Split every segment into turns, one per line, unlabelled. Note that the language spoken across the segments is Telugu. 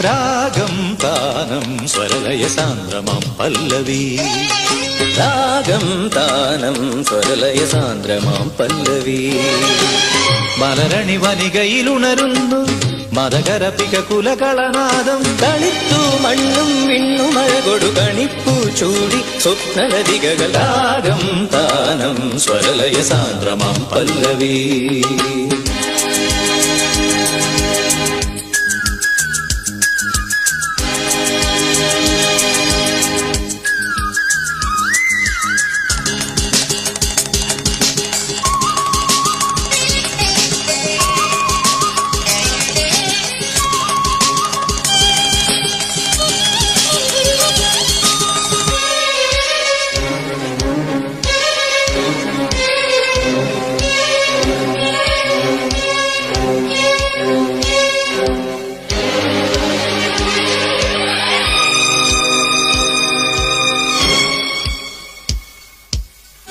రాగం తానం స్వరలయ సాంద్రమం పల్లవి రాగం తానం സ്വരലയ സാന്ദ്രമാം പല്ലവി മലരണി വനികയിലുണരുന്നു മതകരപിക കുലകളനാദം തളിത്തു മണ്ണും വിണ്ണും അഴകൊടു കണിപ്പു ചൂടി സ്വപ്നലതികകൾ രാഗം താനം സ്വരലയ സാന്ദ്രമാം പല്ലവി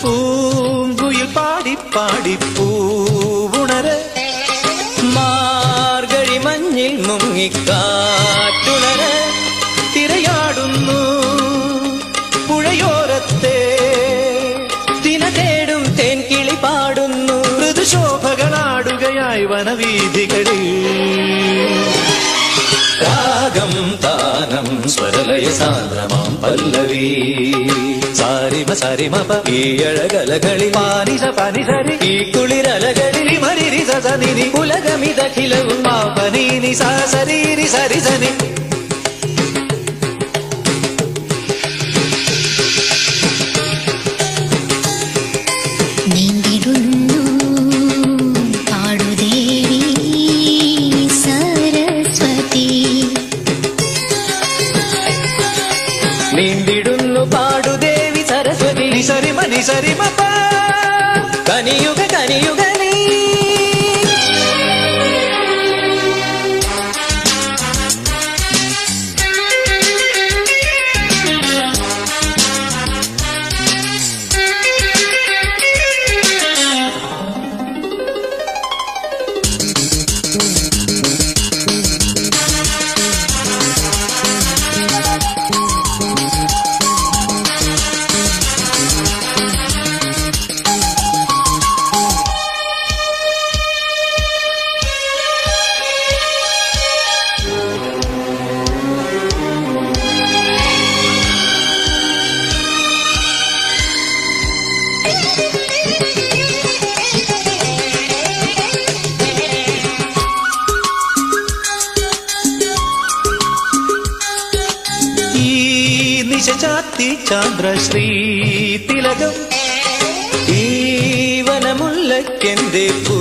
പൂങ്കുയിൽ പാടി പാടി പൂവുണര. മാർഗഴി മഞ്ഞിൽ മുങ്ങിക്കാറ്റുണര്. തിരയാടുന്നു പുഴയോരത്തെ. തിന തേടും തേൻകിളി പാടുന്നു. ഋതുശോഭകളാടുകയായി రాగం తానం స్వరలయ సాంద్రమాం పల్లవి. సారిమ సరిమప ఈ పాని పానిస పనిసరి ఈ కుళిరలగళి మరిరి ససని ఉలగమిదఖిలవు
మా మాపని సా
సరీరి సరిసని ನೀಂಬಿಡುನ್ನು ಪಾಡು ದೇವಿ ಸರಸ್ವತಿ ನಿಸರಿಮ ನಿಸರಿಮಪ ಕನಿಯುಗ ಕನಿಯುಗ ചാത്തി ചന്ദ്രശ്രീ തിലകം ജീവനമുള്ളക്കെന്തേ പൂ